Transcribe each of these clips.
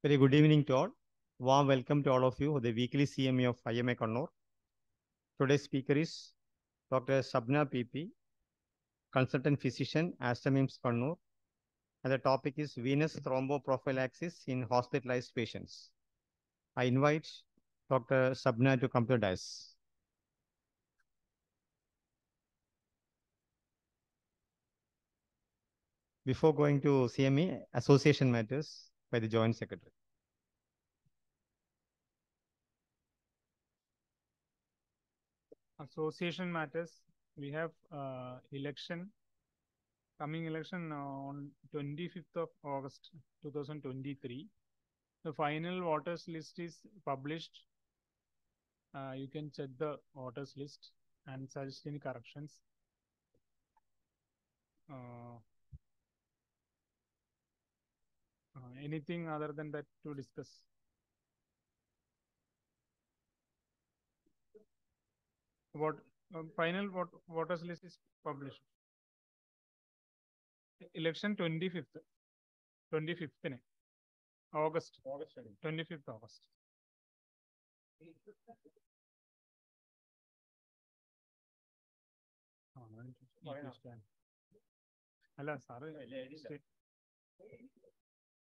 Very good evening to all. Warm welcome to all of you for the weekly CME of IMA Kannur. Today's speaker is Dr. Sabna PP, consultant physician, Aster MIMS Kannur. And the topic is venous thromboprophylaxis in hospitalized patients. I invite Dr. Sabna to come to the dais. Before going to CME, association matters by the Joint Secretary. association matters, we have uh, election, coming election on 25th of August 2023. The final voters list is published. Uh, you can check the voters list and suggest any corrections. Uh, uh, anything other than that to discuss? What um, final what voters list is published. Election 25th. 25th ne? August. August 25th August. ആ, ഞാൻ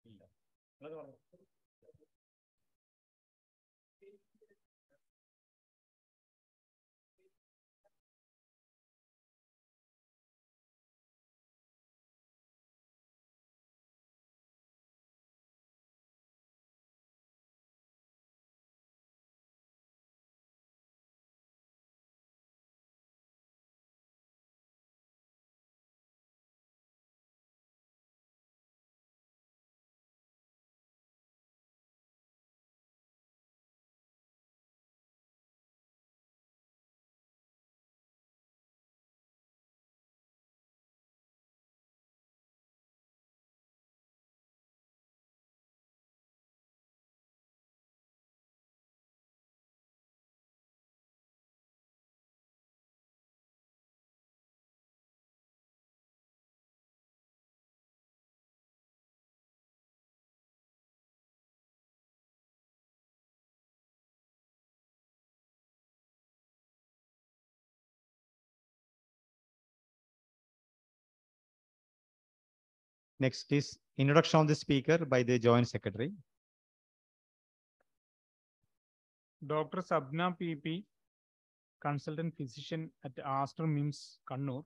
ഇല്ല. നിങ്ങൾ പറഞ്ഞു. Next is introduction of the speaker by the Joint Secretary. Dr. Sabna PP, consultant physician at Aster MIMS, Kannur.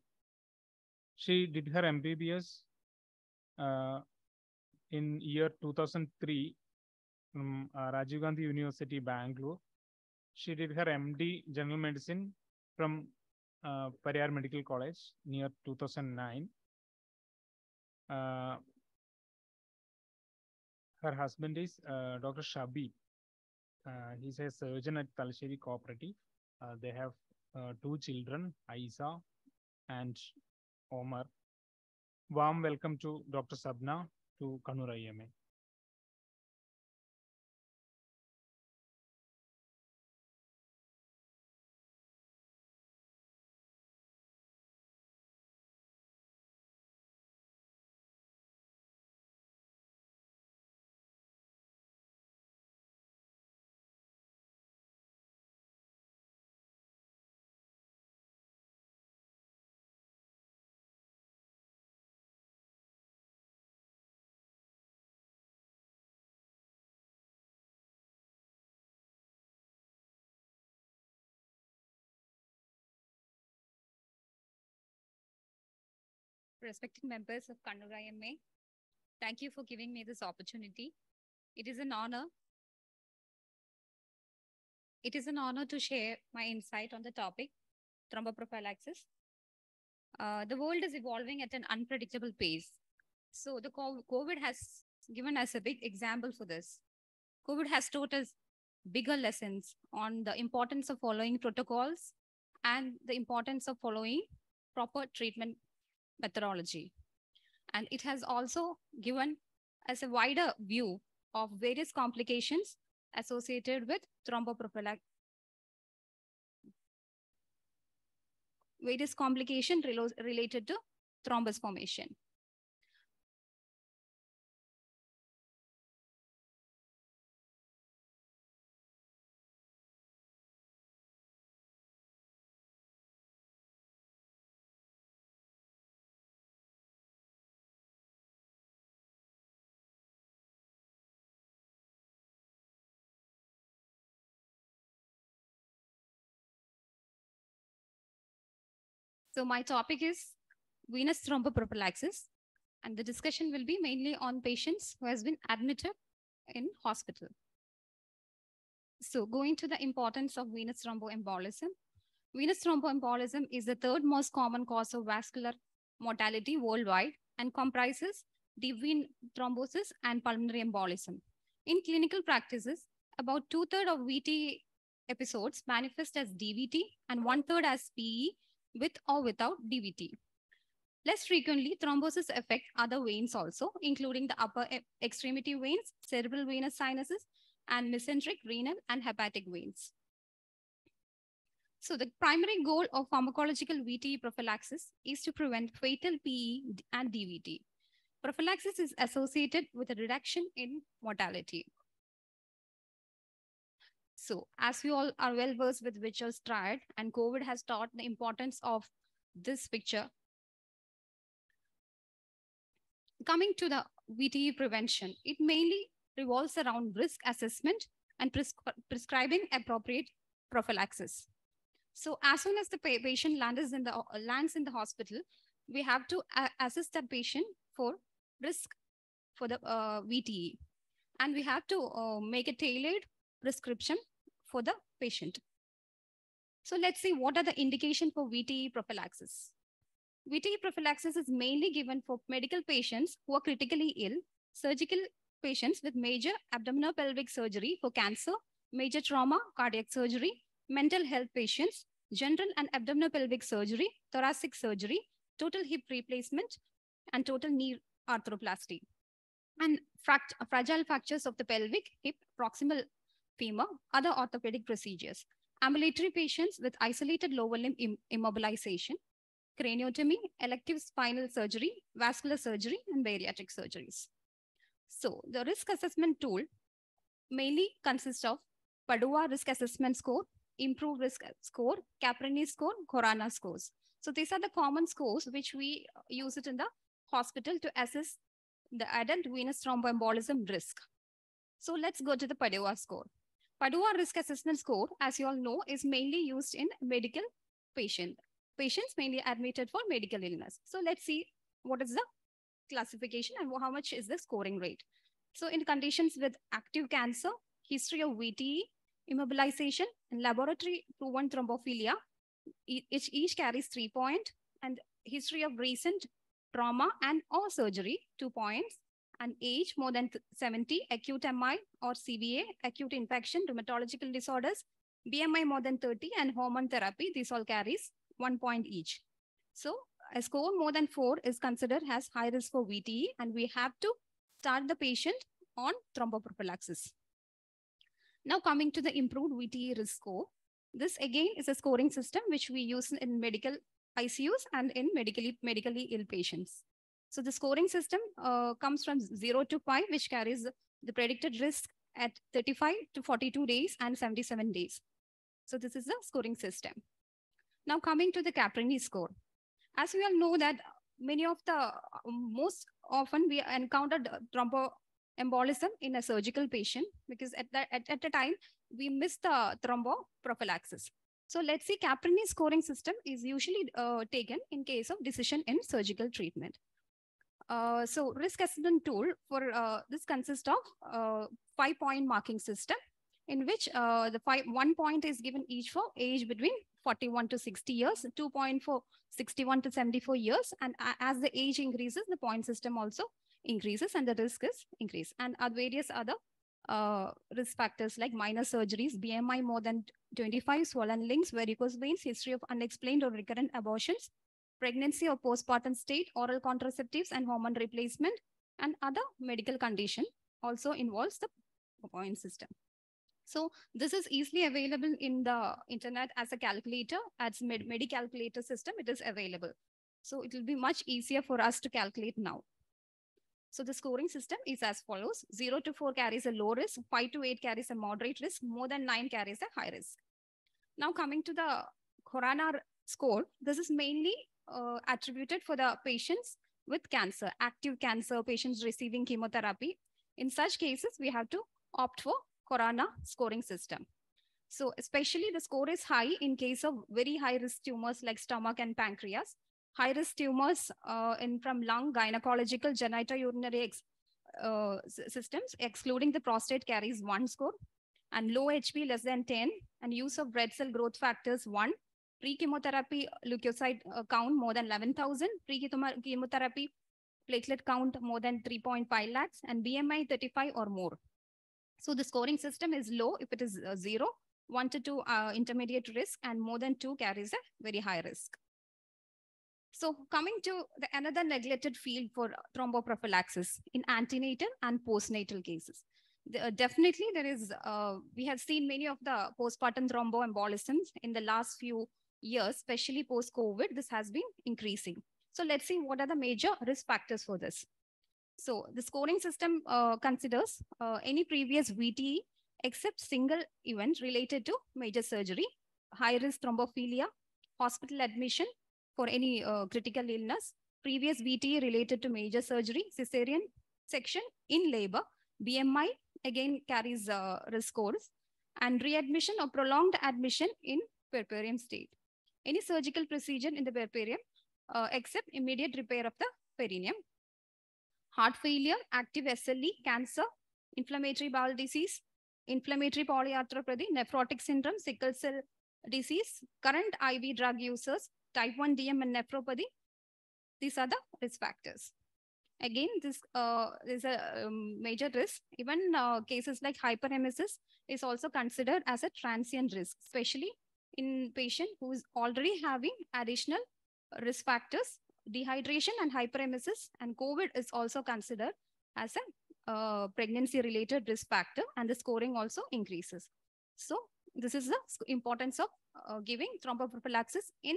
She did her MBBS uh, in year 2003 from uh, Rajiv Gandhi University, Bangalore. She did her MD General Medicine from uh, Medical College near 2009. Uh, her husband is uh, Dr. Shabi. Uh, he's a surgeon at Talasheri Cooperative. Uh, they have uh, two children, Aisa and Omar. Warm welcome to Dr. Sabna to Kannur IMA. Respected members of Kannur IMA, thank you for giving me this opportunity. It is an honor. It is an honor to share my insight on the topic, thromboprophylaxis. Uh, the world is evolving at an unpredictable pace. So the COVID has given us a big example for this. COVID has taught us bigger lessons on the importance of following protocols and the importance of following proper treatment methodology. And it has also given us a wider view of various complications associated with thromboprophylaxis. Various complication related to thrombus formation. So my topic is venous thromboprophylaxis, and the discussion will be mainly on patients who has been admitted in hospital. So going to the importance of venous thromboembolism. Venous thromboembolism is the third most common cause of vascular mortality worldwide and comprises deep vein thrombosis and pulmonary embolism. In clinical practices, about two-thirds of VT episodes manifest as DVT and one-third as PE with or without DVT. Less frequently, thrombosis affect other veins also, including the upper extremity veins, cerebral venous sinuses, and mesenteric, renal, and hepatic veins. So the primary goal of pharmacological VTE prophylaxis is to prevent fatal PE and DVT. Prophylaxis is associated with a reduction in mortality. So as we all are well versed with Virchow's triad and COVID has taught the importance of this picture. Coming to the VTE prevention, it mainly revolves around risk assessment and prescri- prescribing appropriate prophylaxis. So as soon as the pa- patient lands in the lands in the hospital, we have to a- assess the patient for risk for the uh, VTE, and we have to uh, make a tailored prescription for the patient. So let's see what are the indication for VTE prophylaxis. VTE prophylaxis is mainly given for medical patients who are critically ill, surgical patients with major abdominal pelvic surgery for cancer, major trauma, cardiac surgery, mental health patients, general and abdominal pelvic surgery, thoracic surgery, total hip replacement, and total knee arthroplasty. And fract- fragile fractures of the pelvic, hip, proximal femur, other orthopedic procedures. Ambulatory patients with isolated lower limb im- immobilization, craniotomy, elective spinal surgery, vascular surgery, and bariatric surgeries. So the risk assessment tool mainly consists of Padua risk assessment score, improved risk score, Caprini score, Khorana scores. So these are the common scores which we uh, use it in the hospital to assess the adult venous thromboembolism risk. So let's go to the Padua score. Padua risk assessment score, as you all know, is mainly used in medical patient patients mainly admitted for medical illness. So let's see what is the classification and how much is the scoring rate. So in conditions with active cancer, history of VTE, immobilization, and laboratory proven thrombophilia, each, each carries three point, and history of recent trauma and or surgery, two points, and age more than 70, acute MI or CVA, acute infection, rheumatological disorders, BMI more than 30, and hormone therapy, this all carries one point each. So a score more than four is considered as high risk for VTE, and we have to start the patient on thromboprophylaxis. Now coming to the improved VTE risk score. This again is a scoring system which we use in medical ICUs and in medically, medically ill patients. So the scoring system uh, comes from zero to five, which carries the predicted risk at 35 to 42 days and 77 days. So this is the scoring system. Now coming to the Caprini score. As we all know that many of the, most often we encountered thromboembolism in a surgical patient because at, that, at, at a time we miss the thromboprophylaxis. So let's see Caprini scoring system is usually uh, taken in case of decision in surgical treatment. Uh, so risk assessment tool for uh, this consists of uh, five point marking system in which uh, the five, one point is given each for age between 41 to 60 years, two point for 61 to 74 years. And as the age increases, the point system also increases and the risk is increased. And various other uh, risk factors like minor surgeries, BMI more than 25, swollen links, varicose veins, history of unexplained or recurrent abortions, pregnancy or postpartum state, oral contraceptives and hormone replacement, and other medical condition also involves the point system. So this is easily available in the internet as a calculator, as med MediCalculator system, it is available. So it will be much easier for us to calculate now. So the scoring system is as follows. 0 to 4 carries a low risk, 5 to 8 carries a moderate risk, more than 9 carries a high risk. Now coming to the Khorana score, this is mainly uh, attributed for the patients with cancer, active cancer, patients receiving chemotherapy. In such cases, we have to opt for Khorana scoring system. So especially the score is high in case of very high risk tumors like stomach and pancreas. High risk tumors uh, in from lung, gynecological, genitourinary ex, uh, systems, excluding the prostate carries one score and low HP less than 10 and use of red cell growth factors one, pre-chemotherapy leukocyte uh, count more than 11,000, pre-chemotherapy platelet count more than 3.5 lakhs and BMI 35 or more. So the scoring system is low if it is uh, zero, one to two uh, intermediate risk and more than two carries a very high risk. So coming to the another neglected field for thromboprophylaxis in antenatal and postnatal cases. The, uh, definitely there is, uh, we have seen many of the postpartum thromboembolisms in the last few years, especially post-COVID, this has been increasing. So let's see what are the major risk factors for this. So the scoring system uh, considers uh, any previous VTE except single event related to major surgery, high risk thrombophilia, hospital admission for any uh, critical illness, previous VTE related to major surgery, cesarean section in labor, BMI again carries uh, risk scores, and readmission or prolonged admission in puerperium state. Any surgical procedure in the puerperium uh, except immediate repair of the perineum, heart failure, active SLE, cancer, inflammatory bowel disease, inflammatory polyarthropathy, nephrotic syndrome, sickle cell disease, current IV drug users, type 1 DM and nephropathy. These are the risk factors. Again, this uh, is a um, major risk. Even uh, cases like hyperemesis is also considered as a transient risk, especially in patient who is already having additional risk factors dehydration and hyperemesis and COVID is also considered as a uh, pregnancy related risk factor and the scoring also increases. So this is the importance of uh, giving thromboprophylaxis in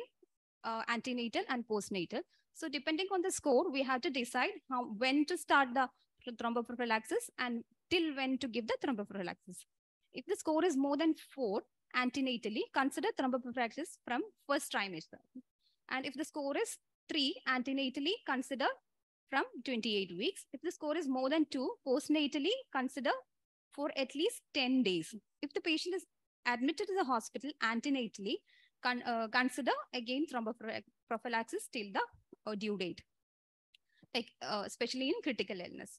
uh, antenatal and postnatal. So depending on the score, we have to decide how when to start the thromboprophylaxis and till when to give the thromboprophylaxis. If the score is more than four antenatally, consider thromboprophylaxis from first trimester. And if the score is 3 antenatally consider from 28 weeks. If the score is more than 2, postnatally consider for at least 10 days. If the patient is admitted to the hospital antenatally, con uh, consider again thromboprophylaxis till the uh, due date, like, uh, especially in critical illness.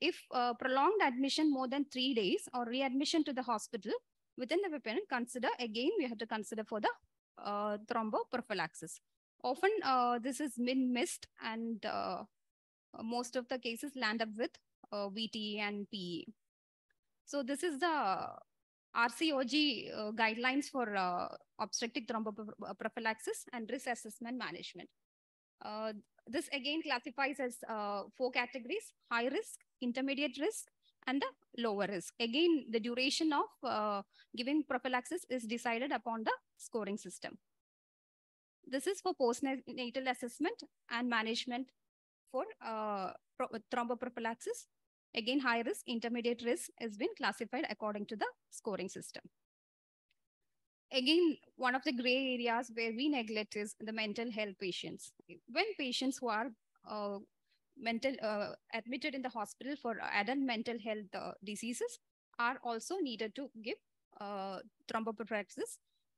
If uh, prolonged admission more than three days or readmission to the hospital within the VPN, consider again, we have to consider for the uh, thromboprophylaxis. Often uh, this is missed and uh, most of the cases land up with uh, VT and PE. So this is the RCOG uh, guidelines for uh, obstetric thromboprophylaxis and risk assessment management. Uh, this again classifies as four categories, high risk, intermediate risk, and the lower risk. Again, the duration of giving prophylaxis is decided upon the scoring system. This is for postnatal assessment and management for uh, thromboprophylaxis. Again, high risk, intermediate risk has been classified according to the scoring system. Again, one of the gray areas where we neglect is the mental health patients. When patients who are uh, mental uh, admitted in the hospital for adult mental health uh, diseases are also needed to give uh,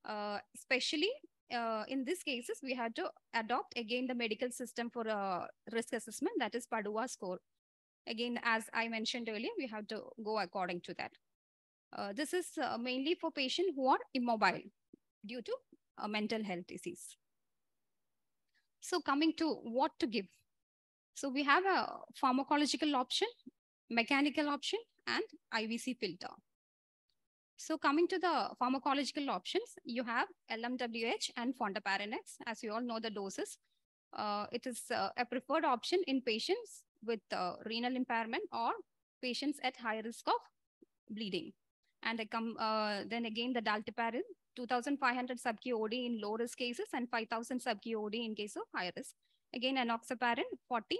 uh, especially uh, in these cases, we had to adopt again the medical system for a risk assessment, that is Padua score. Again, as I mentioned earlier, we have to go according to that. Uh, this is uh, mainly for patients who are immobile due to a mental health disease. So coming to what to give. So we have a pharmacological option, mechanical option, and IVC filter. So coming to the pharmacological options, you have LMWH and fondaparinux. As you all know the doses, uh, it is uh, a preferred option in patients with uh, renal impairment or patients at high risk of bleeding. And uh, then again the dalteparin, 2,500 sub-Q in low risk cases and 5,000 sub-Q in case of high risk. Again, enoxaparin, 40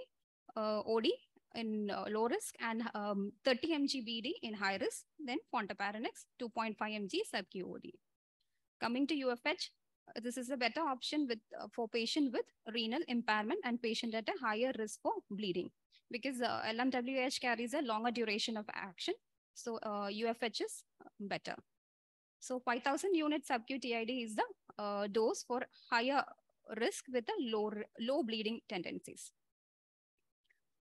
uh, OD in uh, low risk and um, 30 mg BD in high risk, then fondaparinux 2.5 mg sub-QOD. Coming to UFH, this is a better option with uh, for patient with renal impairment and patient at a higher risk for bleeding because uh, LMWH carries a longer duration of action. So UFH uh, is better. So 5000 unit sub-Q TID is the uh, dose for higher risk with a low, low bleeding tendencies.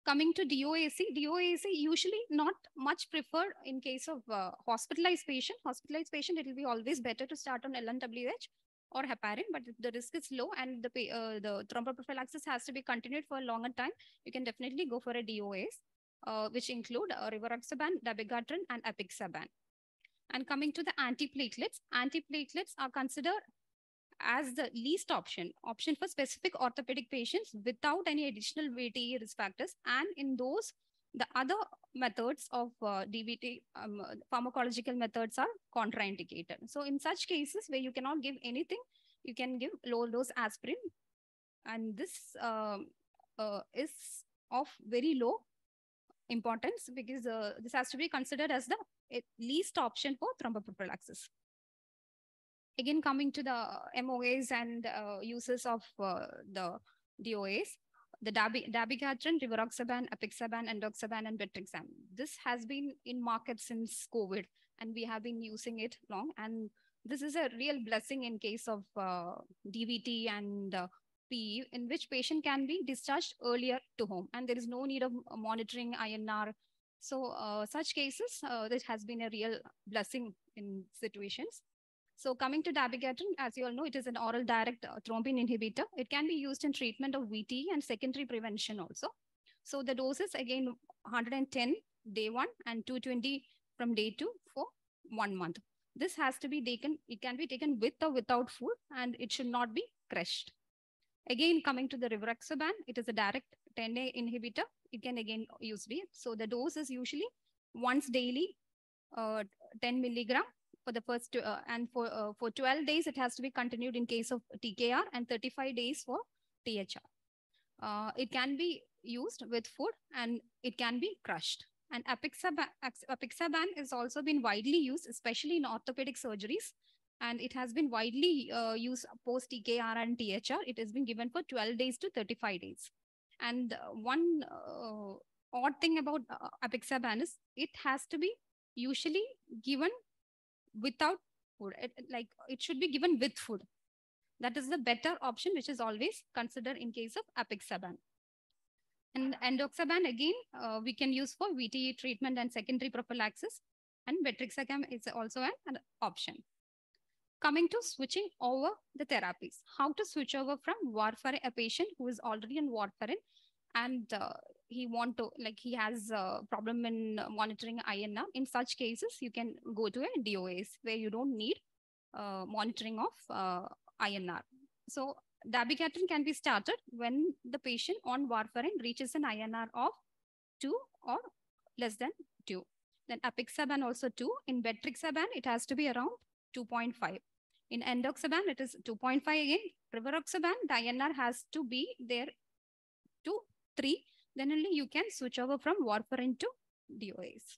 Coming to DOAC, DOAC usually not much preferred in case of uh, hospitalized patient. Hospitalized patient, it will be always better to start on LMWH or heparin, but if the risk is low and the uh, the thromboprophylaxis has to be continued for a longer time, you can definitely go for a DOAs, uh, which include uh, rivaroxaban, dabigatran, and apixaban. And coming to the antiplatelets, antiplatelets are considered as the least option, option for specific orthopedic patients without any additional VTE risk factors. And in those, the other methods of uh, DVT, um, pharmacological methods are contraindicated. So in such cases where you cannot give anything, you can give low dose aspirin. And this uh, uh, is of very low importance because uh, this has to be considered as the least option for thromboprophylaxis. Again, coming to the MOAs and uh, uses of uh, the DOAs, the dabigatran, rivaroxaban, apixaban, endoxaban, and betrixaban. This has been in market since COVID, and we have been using it long. And this is a real blessing in case of uh, DVT and uh, PE, in which patient can be discharged earlier to home, and there is no need of monitoring INR. So uh, such cases, uh, this has been a real blessing in situations. So coming to dabigatran, as you all know, it is an oral direct uh, thrombin inhibitor. It can be used in treatment of VTE and secondary prevention also. So the doses again 110 day one and 220 from day two for one month. This has to be taken, it can be taken with or without food and it should not be crushed. Again, coming to the rivaroxaban, it is a direct 10A inhibitor. It can again use B. So the dose is usually once daily, uh, 10 milligram for the first, uh, and for, uh, for 12 days, it has to be continued in case of TKR and 35 days for THR. Uh, it can be used with food and it can be crushed. And apixaban, apixaban has also been widely used, especially in orthopedic surgeries. And it has been widely uh, used post TKR and THR. It has been given for 12 days to 35 days. And one uh, odd thing about uh, apixaban is it has to be usually given without food. It, like it should be given with food. That is the better option, which is always considered in case of apixaban. And endoxaban, again, uh, we can use for VTE treatment and secondary prophylaxis. And betrixaban is also an, an option. Coming to switching over the therapies. How to switch over from warfarin, a patient who is already on warfarin and uh, he want to like he has a problem in monitoring INR. In such cases, you can go to a DOAs where you don't need uh, monitoring of uh, INR. So dabigatran can be started when the patient on warfarin reaches an INR of 2 or less than 2. Then apixaban also 2. In betrixaban, it has to be around 2.5. In endoxaban, it is 2.5 again. Rivaroxaban, the INR has to be there to 3 then only you can switch over from warfarin to DOAs.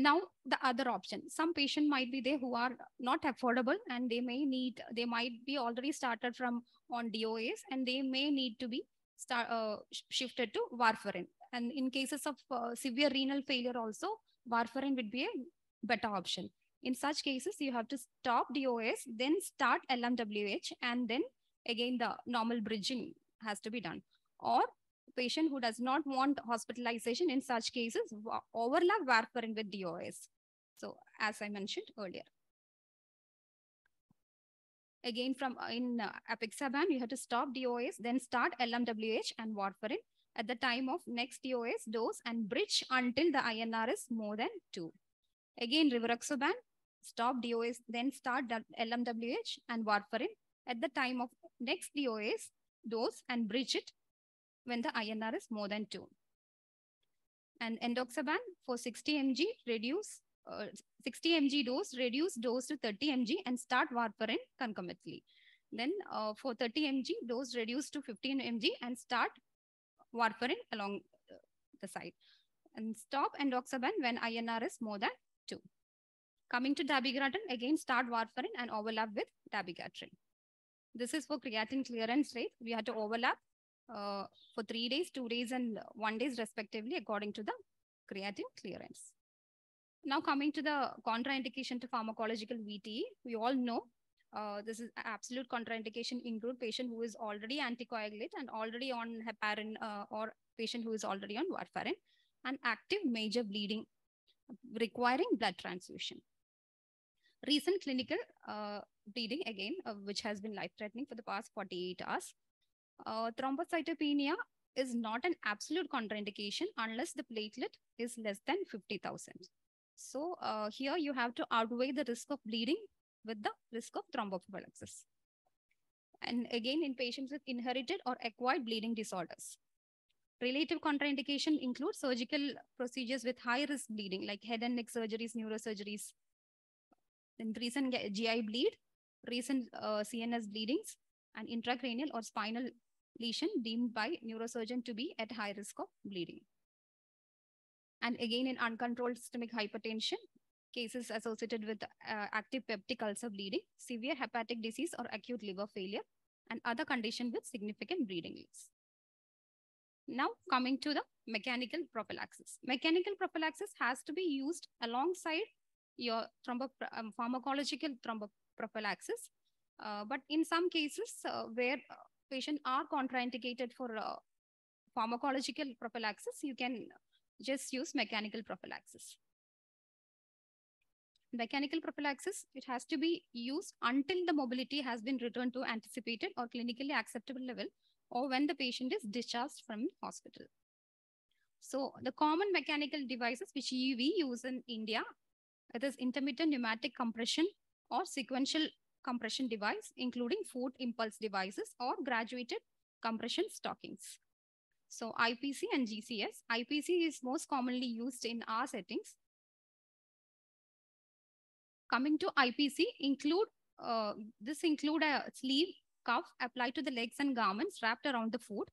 Now, the other option, some patient might be there who are not affordable and they may need, they might be already started from on DOAs and they may need to be start, uh, shifted to warfarin. And in cases of uh, severe renal failure also, warfarin would be a better option. In such cases, you have to stop DOAs, then start LMWH, and then again the normal bridging has to be done. Or patient who does not want hospitalization in such cases overlap warfarin with DOS. So as I mentioned earlier. Again, from uh, in uh, apixaban, you have to stop DOS, then start LMWH and warfarin at the time of next DOS dose and bridge until the INR is more than 2. Again, rivaroxaban, stop DOS, then start LMWH and warfarin at the time of next DOS dose and bridge it when the INR is more than 2. And endoxaban for 60 mg, reduce uh, 60 mg dose, reduce dose to 30 mg and start warfarin concomitantly. Then uh, for 30 mg, dose reduce to 15 mg and start warfarin along uh, the side. And stop endoxaban when INR is more than 2. Coming to dabigatran, again start warfarin and overlap with dabigatran. This is for creatinine clearance rate. We have to overlap uh, for three days, two days, and one days respectively, according to the creatinine clearance. Now coming to the contraindication to pharmacological VTE, we all know uh, this is absolute contraindication include patient who is already anticoagulate and already on heparin uh, or patient who is already on warfarin and active major bleeding requiring blood transfusion. Recent clinical uh, bleeding again, uh, which has been life-threatening for the past 48 hours. Uh, thrombocytopenia is not an absolute contraindication unless the platelet is less than 50,000. So uh, here you have to outweigh the risk of bleeding with the risk of thromboprophylaxis. And again, in patients with inherited or acquired bleeding disorders. Relative contraindication includes surgical procedures with high risk bleeding, like head and neck surgeries, neurosurgeries, then recent GI bleed, recent uh, CNS bleedings, and intracranial or spinal lesion deemed by neurosurgeon to be at high risk of bleeding. And again, in uncontrolled systemic hypertension, cases associated with uh, active peptic ulcer bleeding, severe hepatic disease or acute liver failure, and other condition with significant bleeding leaks. Now coming to the mechanical prophylaxis. Mechanical prophylaxis has to be used alongside your thrombo um, pharmacological thromboprophylaxis. Uh, but in some cases uh, where patients are contraindicated for uh, pharmacological prophylaxis, you can just use mechanical prophylaxis. Mechanical prophylaxis, it has to be used until the mobility has been returned to anticipated or clinically acceptable level or when the patient is discharged from hospital. So the common mechanical devices which we use in India, it is intermittent pneumatic compression or sequential compression device, including foot impulse devices or graduated compression stockings. So IPC and GCS. IPC is most commonly used in our settings. Coming to IPC, include uh, this include a sleeve cuff applied to the legs and garments wrapped around the foot.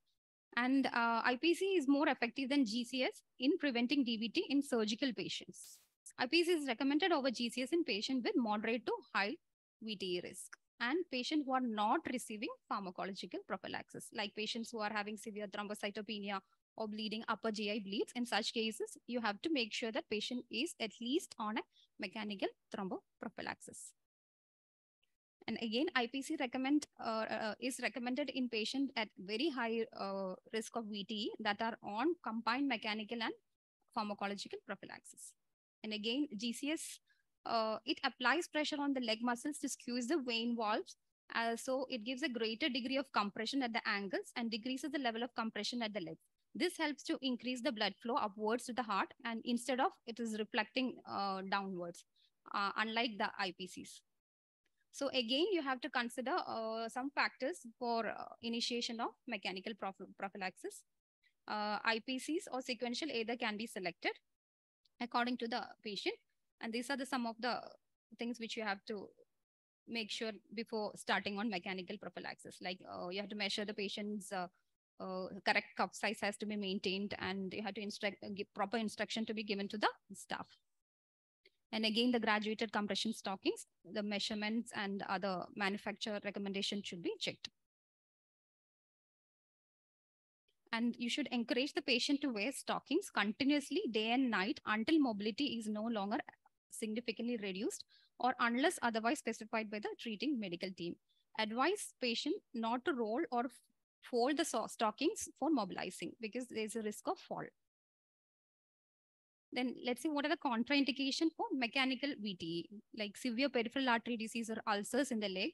And uh, IPC is more effective than GCS in preventing DVT in surgical patients. IPC is recommended over GCS in patients with moderate to high VTE risk and patients who are not receiving pharmacological prophylaxis, like patients who are having severe thrombocytopenia or bleeding upper GI bleeds. In such cases, you have to make sure that patient is at least on a mechanical thromboprophylaxis. And again, IPC recommend uh, uh, is recommended in patients at very high uh, risk of VTE that are on combined mechanical and pharmacological prophylaxis. And again, GCS, uh, it applies pressure on the leg muscles to squeeze the vein valves. Uh, so it gives a greater degree of compression at the ankles and decreases the level of compression at the legs. This helps to increase the blood flow upwards to the heart and instead of it is reflecting uh, downwards, unlike the IPCs. So again, you have to consider uh, some factors for uh, initiation of mechanical prophylaxis. Uh, IPCs or sequential either can be selected according to the patient. And these are the some of the things which you have to make sure before starting on mechanical prophylaxis. Like uh, you have to measure the patient's uh, uh, correct cup size has to be maintained and you have to instruct give proper instruction to be given to the staff. And again, the graduated compression stockings, the measurements and other manufacturer recommendations should be checked. And you should encourage the patient to wear stockings continuously day and night until mobility is no longer significantly reduced or unless otherwise specified by the treating medical team. Advise patient not to roll or fold the stockings for mobilizing because there's a risk of fall. Then let's see what are the contraindication for mechanical VTE, like severe peripheral artery disease or ulcers in the leg,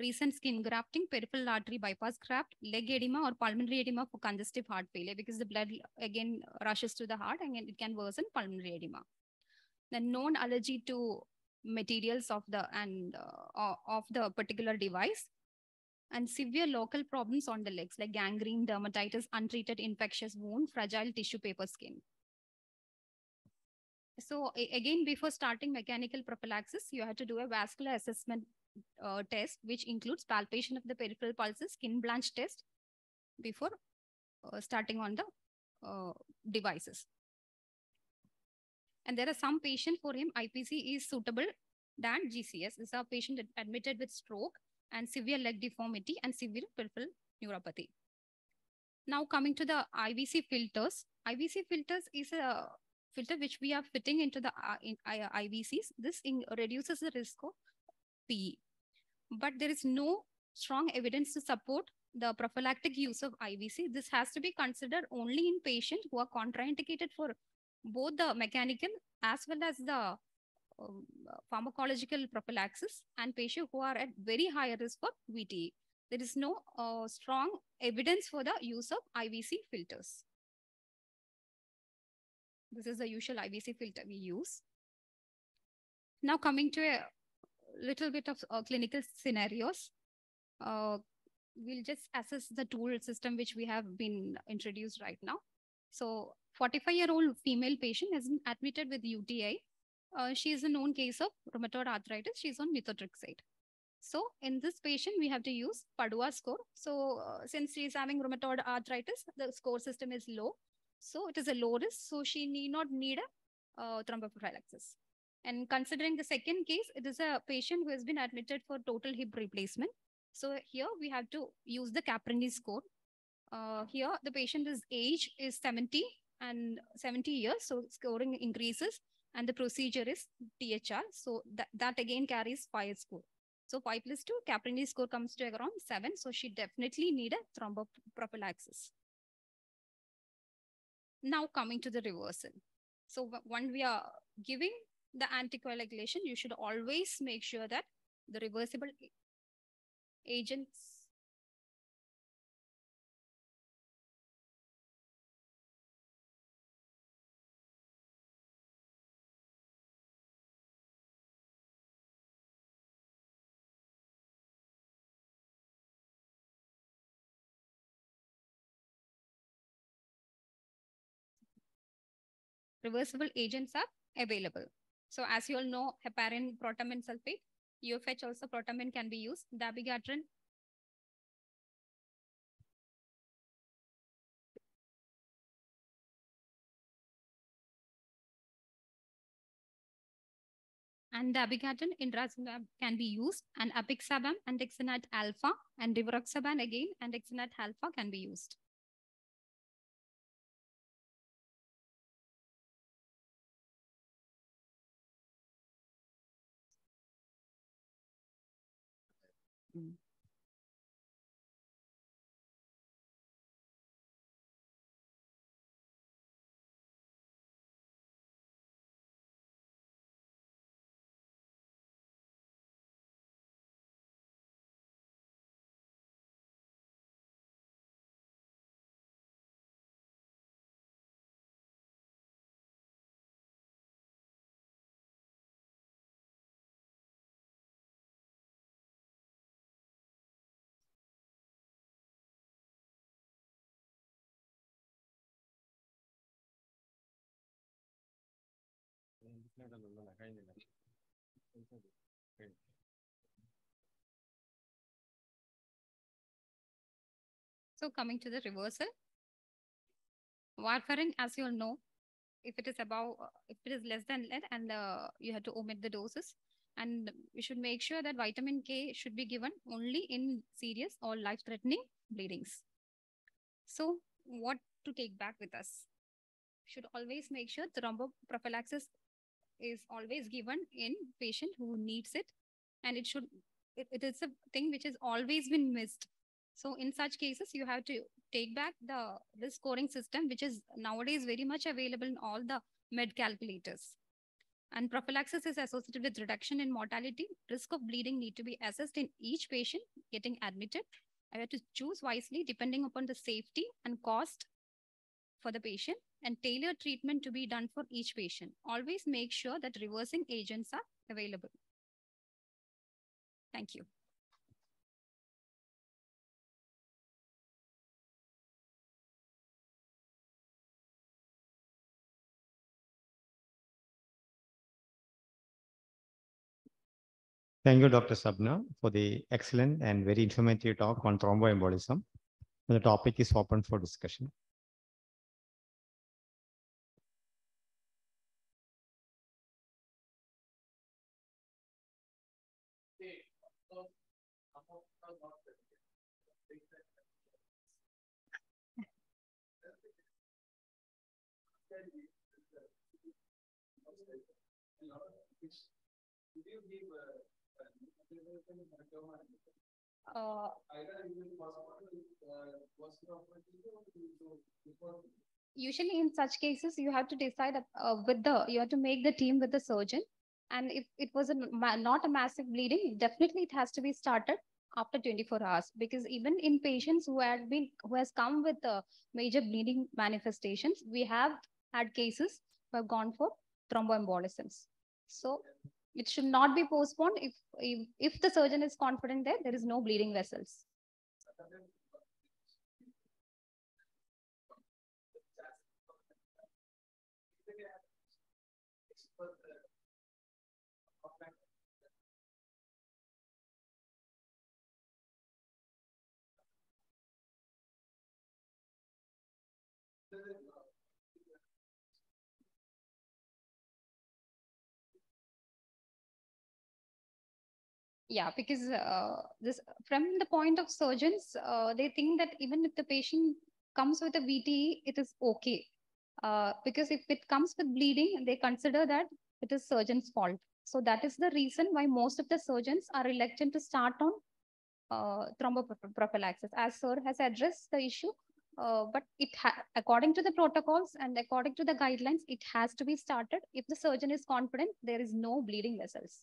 recent skin grafting, peripheral artery bypass graft, leg edema or pulmonary edema for congestive heart failure because the blood again rushes to the heart and it can worsen pulmonary edema. Then known allergy to materials of the and uh, of the particular device and severe local problems on the legs like gangrene, dermatitis, untreated infectious wound, fragile tissue paper skin. So again, before starting mechanical prophylaxis, you have to do a vascular assessment uh, test, which includes palpation of the peripheral pulses, skin blanch test before uh, starting on the uh, devices. And there are some patients for him, IPC is suitable than GCS. This is a patient admitted with stroke and severe leg deformity and severe peripheral neuropathy. Now coming to the IVC filters. IVC filters is a filter which we are fitting into the uh, in, uh, IVCs, this in, reduces the risk of PE. But there is no strong evidence to support the prophylactic use of IVC. This has to be considered only in patients who are contraindicated for both the mechanical as well as the um, pharmacological prophylaxis and patients who are at very high risk for VTE. There is no uh, strong evidence for the use of IVC filters. This is the usual IVC filter we use. Now coming to a little bit of uh, clinical scenarios. Uh, we'll just assess the tool system which we have been introduced right now. So 45 year old female patient has been admitted with UTI. Uh, she is a known case of rheumatoid arthritis. She's on methotrexate. So in this patient, we have to use Padua score. So uh, since she is having rheumatoid arthritis, the score system is low. So it is a low risk. So she need not need a uh, thromboprophylaxis. And considering the second case, it is a patient who has been admitted for total hip replacement. So here we have to use the Caprini score. Uh, here the patient's age is 70 and 70 years. So scoring increases and the procedure is THR. So that, that again carries five score. So 5 plus 2, Caprini score comes to around 7. So she definitely need a thromboprophylaxis. Now coming to the reversal. So when we are giving the anticoagulation, you should always make sure that the reversible agents reversible agents are available. So as you all know, heparin, protamine sulfate, UFH also protamine can be used, dabigatran. And dabigatran intracellular can be used and apixaban and dexanat alpha and rivaroxaban again and dexanat alpha can be used. Mm. So coming to the reversal, warfarin, as you all know, if it is above, if it is less than lead, and uh, you have to omit the doses. And we should make sure that vitamin K should be given only in serious or life-threatening bleedings. So what to take back with us? Should always make sure thromboprophylaxis is always given in patient who needs it. And it should, it, it is a thing which has always been missed. So in such cases, you have to take back the risk scoring system, which is nowadays very much available in all the med calculators. And prophylaxis is associated with reduction in mortality. Risk of bleeding need to be assessed in each patient getting admitted. I have to choose wisely depending upon the safety and cost for the patient and tailor treatment to be done for each patient. Always make sure that reversing agents are available. Thank you. Thank you, Dr. Sabna, for the excellent and very informative talk on thromboembolism. The topic is open for discussion. Uh, usually in such cases you have to decide uh, with the you have to make the team with the surgeon. And if it was a, not a massive bleeding definitely it has to be started after 24 hours. Because even in patients who had been who has come with uh, major bleeding manifestations we have had cases who have gone for thromboembolisms. So it should not be postponed. If if, if the surgeon is confident that there is no bleeding vessels yeah because uh, this from the point of surgeons uh, they think that even if the patient comes with a vte it is okay. Uh, because if it comes with bleeding they consider that it is surgeon's fault. So that is the reason why most of the surgeons are reluctant to start on uh, thromboprophylaxis as sir has addressed the issue uh, but it according to the protocols and according to the guidelines it has to be started. If the surgeon is confident there is no bleeding vessels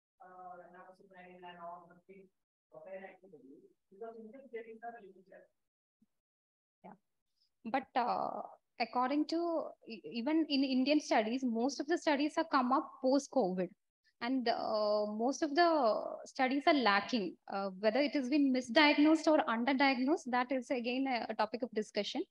Yeah. But uh, according to even in Indian studies, most of the studies have come up post COVID. And uh, most of the studies are lacking. Uh, whether it has been misdiagnosed or underdiagnosed, that is again a, a topic of discussion.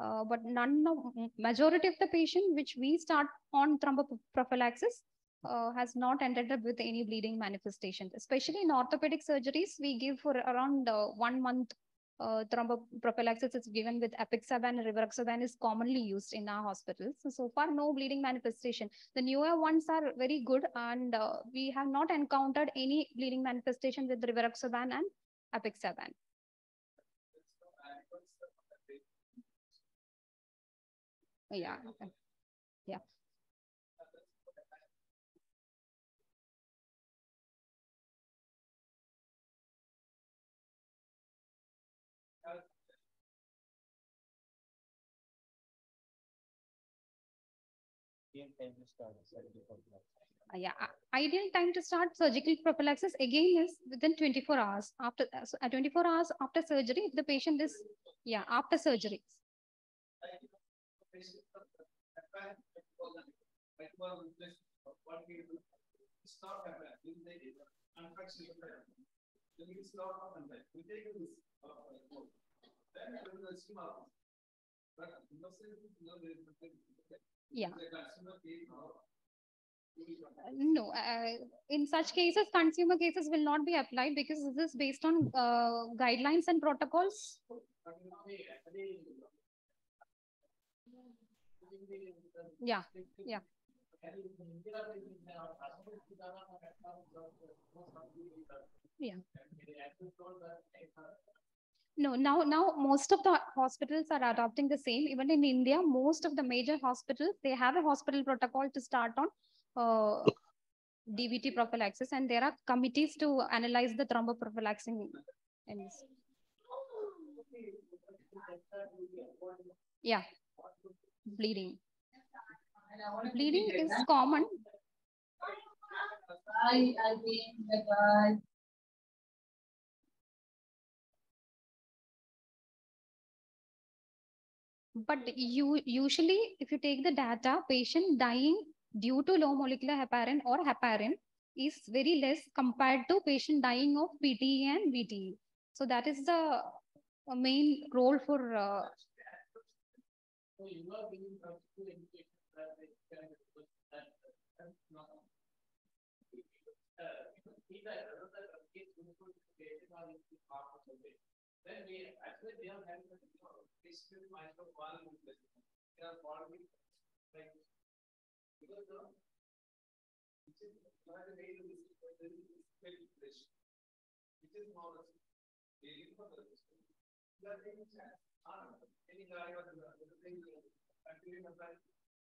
Uh, but none of majority of the patient which we start on thromboprophylaxis uh, has not ended up with any bleeding manifestations. Especially in orthopedic surgeries, we give for around uh, one month uh, thromboprophylaxis is given with apixaban and rivaroxaban is commonly used in our hospitals. So, so far, no bleeding manifestation. The newer ones are very good and uh, we have not encountered any bleeding manifestation with rivaroxaban and apixaban. Yeah. Yeah. Yeah, ideal time to start surgical prophylaxis again is within 24 hours after uh, so, uh, 24 hours after surgery. If the patient is yeah after surgery. Yeah. No, uh, in such cases, consumer cases will not be applied because this is based on uh, guidelines and protocols. Yeah, yeah. Yeah. No, now now most of the hospitals are adopting the same. Even in India, most of the major hospitals they have a hospital protocol to start on uh, DVT prophylaxis, and there are committees to analyze the thromboprophylaxis. Yeah, bleeding. Bleeding is common. Bye, bye. But you usually, if you take the data, patient dying due to low molecular heparin or heparin is very less compared to patient dying of PTE and VTE. So that is the uh, main role for. Uh, the the. Then we actually they are having a basically micro one they are following like because the which is not a way to this fresh which is more daily for the you are taking chance any guy or the thing actually apply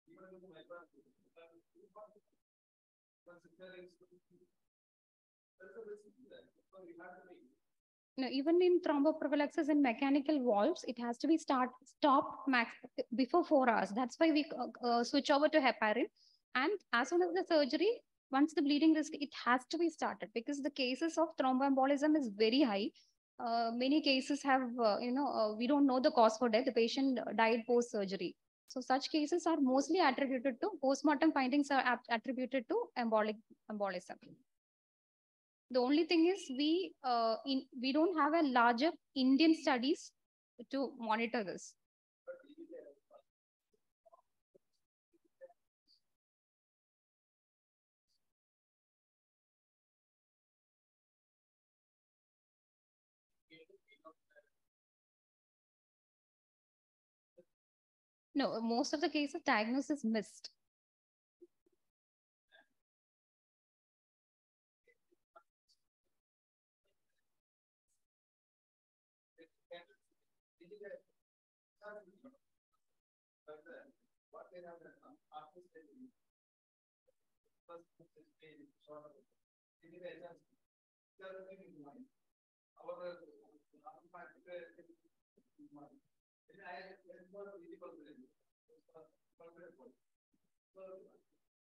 even with micro considering No, even in thromboprophylaxis in mechanical valves, it has to be start stop max before four hours. That's why we uh, uh, switch over to heparin. And as soon as the surgery, once the bleeding risk, it has to be started because the cases of thromboembolism is very high. Uh, many cases have, uh, you know, uh, we don't know the cause for death. The patient died post surgery. So such cases are mostly attributed to postmortem findings are attributed to embolic embolism. The only thing is we uh, in we don't have a larger Indian studies to monitor this. No, most of the cases diagnosis missed.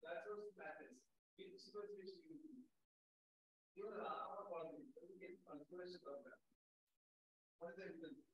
That's what matters. It's what we should do. You know, our quality, we get configuration program. What is the reason?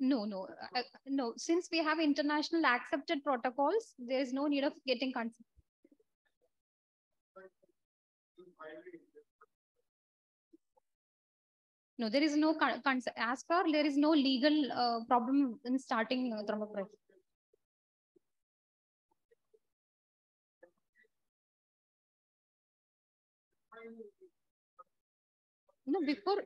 No, no, uh, no. Since we have international accepted protocols, there is no need of getting consent. No, there is no consent. As far there is no legal uh, problem in starting uh, thermoplasty. No, before.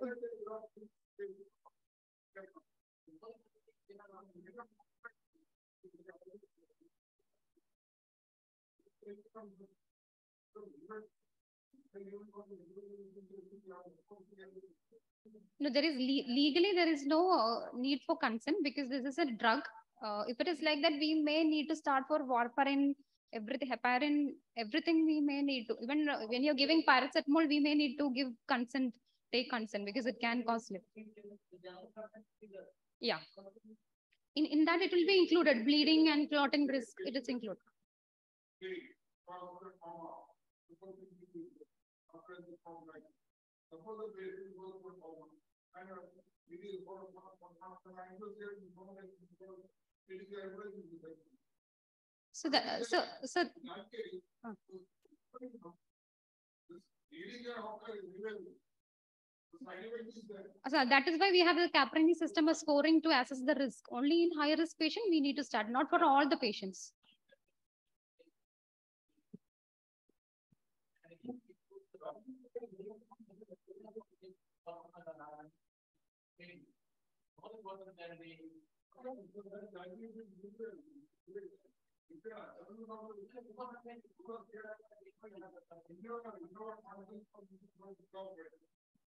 No, there is le legally there is no uh, need for consent because this is a drug. Uh, if it is like that, we may need to start for warfarin, everything, heparin, everything we may need to. Even uh, when you're giving paracetamol, we may need to give consent, take consent because it can cause sleep. Yeah. In, in that, it will be included bleeding and clotting risk. It is included. So that so so. Uh. So that is why we have the Caprini system of scoring to assess the risk. Only in high risk patient we need to start, not for all the patients.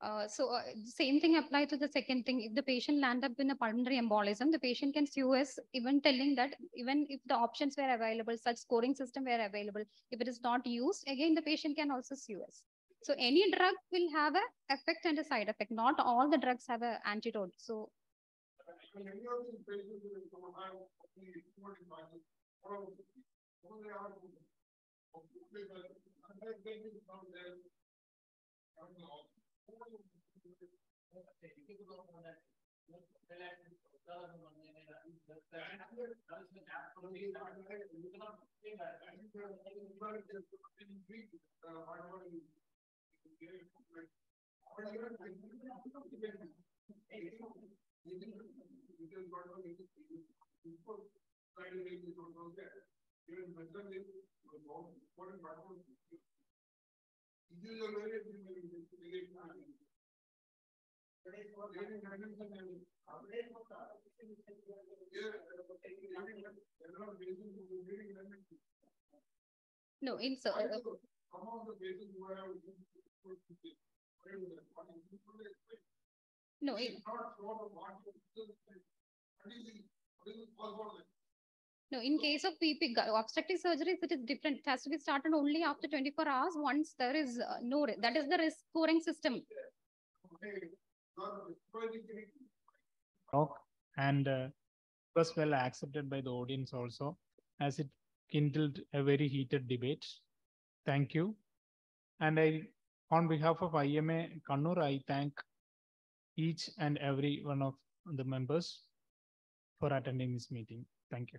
Uh, so uh, same thing apply to the second thing. If the patient land up in a pulmonary embolism, the patient can sue us even telling that even if the options were available, such scoring system were available, if it is not used, again, the patient can also sue us. So any drug will have a effect and a side effect. Not all the drugs have an antidote. So Of that don't have the reporting margin, or no, in so uh, no, in, no. In case of PP gu- obstructive surgeries, it is different. It has to be started only after 24 hours. Once there is uh, no, ri- that is the risk scoring system. Okay, not the- talk and uh, was well accepted by the audience also as it kindled a very heated debate. Thank you. And I, on behalf of IMA Kannur, I thank each and every one of the members for attending this meeting. Thank you.